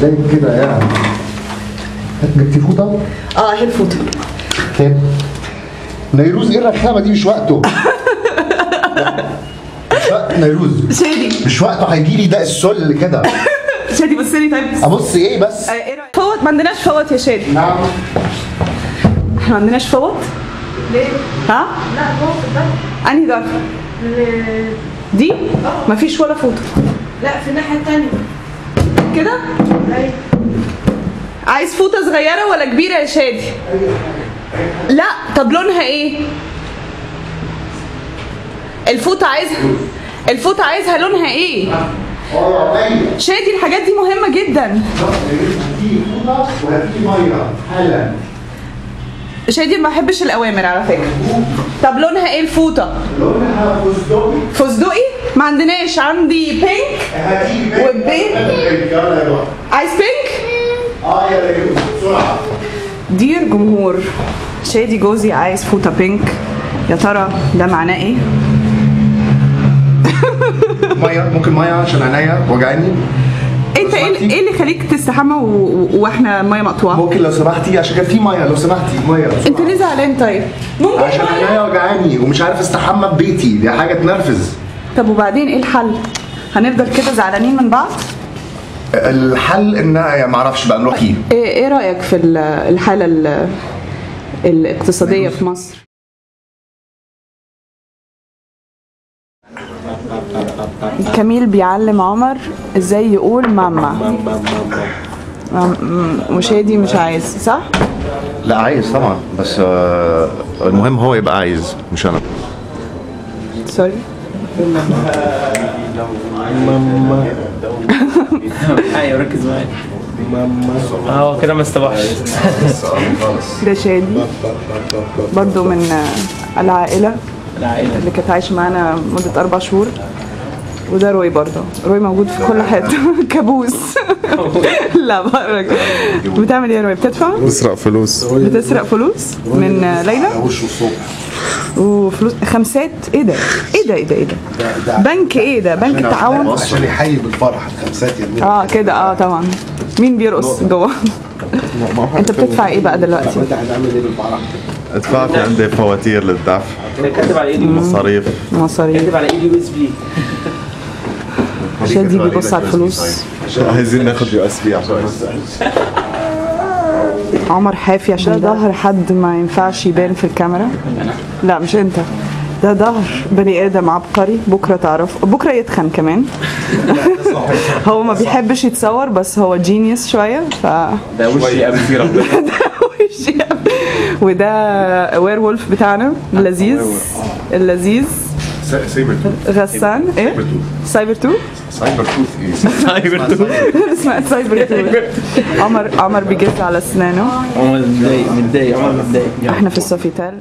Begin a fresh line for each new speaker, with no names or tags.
زي كده يعني. جبتي فوطه
آه هي الفوطة.
كام نيروز إيه الرخامة دي؟ مش وقته. مش وقت نيروز.
شادي
مش وقته هيجي لي ده السل كده.
شادي بص لي طيب.
أبص إيه بس؟
آه، إيه رأيك؟ فوت ما عندناش فوت يا شادي
نعم.
إحنا ما عندناش فوت
ليه؟
ها؟
لا فوق ده
انهي ظرف؟
ال-
دي؟ مفيش ولا فوطه
لا في الناحية التانية.
كده؟ عايز فوطة صغيرة ولا كبيرة يا شادي؟ لا طب لونها إيه؟ الفوطة عايزها الفوطة عايزها لونها
إيه؟
شادي الحاجات دي مهمة جدا. شادي ما بحبش الأوامر على فكرة. طب لونها إيه الفوطة؟
لونها فستقي.
فستقي؟ عندناش عندي بينك
روح
عايز بينك
آه يا بسرعة
دير جمهور شادي جوزي عايز فوطه بينك يا ترى ده معناه إيه؟
ميه ممكن مية عشان عينيا وجعاني.
أنت إيه اللي يخليك تستحمى و... و- وإحنا الميه مقطوعة؟
ممكن لو سمحتي عشان كان في مية لو سمحتي مية
أنت ليه زعلان طيب؟ ممكن
عشان. عينيا وجعاني ومش عارف استحمى في بيتي دي حاجة تنرفز.
طب وبعدين إيه الحل؟ هنفضل كده زعلانين من بعض؟
الحل إن يعني ما أعرفش بقى نروح
إيه, إيه رأيك في ال- الحالة ال- الاقتصادية في مصر؟ كميل بيعلم عمر إزاي يقول ماما. مام- وشادي مش عايز صح؟
لا عايز طبعا بس آه، المهم هو يبقى عايز مش أنا.
سوري.
أيوه ركز معايا آه كده ما استبحش
ده شادي برضو من العائلة
العائلة.
اللي كانت عايشة معانا مدة أربع شهور. وده روي برضه. روي موجود في كل حتة كابوس. لا بقرك بتعمل إيه يا روي؟ بتدفع؟
بسرق فلوس.
بتسرق فلوس من ليلى؟ وفلوس خمسات؟ إيه ده؟ إيه ده؟ إيه ده؟ إيه ده؟ بنك إيه ده؟ بنك التعاون؟
عشان يحيي بالفرح الخمسات يرميها
آه كده. آه طبعا. مين بيرقص جوه؟ انت بتدفع إيه بقى دلوقتي؟
انت هتعمل إيه بالفرح؟
ادفع في عندي فواتير للدفع.
كاتب على ايدي
مصاريف.
مصاريف.
كاتب على ايدي USB.
شادي بيبص على الفلوس.
عايزين ناخد USB عشان
عمر حافي عشان ده ظهر حد ما ينفعش يبان في الكاميرا. لا مش انت. ده ظهر بني آدم عبقري. بكرة تعرف. بكرة يتخن كمان. هو ما بيحبش يتصور بس هو genius شوية ف
ده وشي قبل فيه ربنا.
وده werewolf بتاعنا اللذيذ. اللذيذ.
saber
غسان. إيه؟ saber too-.
saber tooth إيه
اسمها saber too- عمر عمر بيجز على اسنانه
عمر متضايق متضايق عمر متضايق
إحنا في السوفيتال.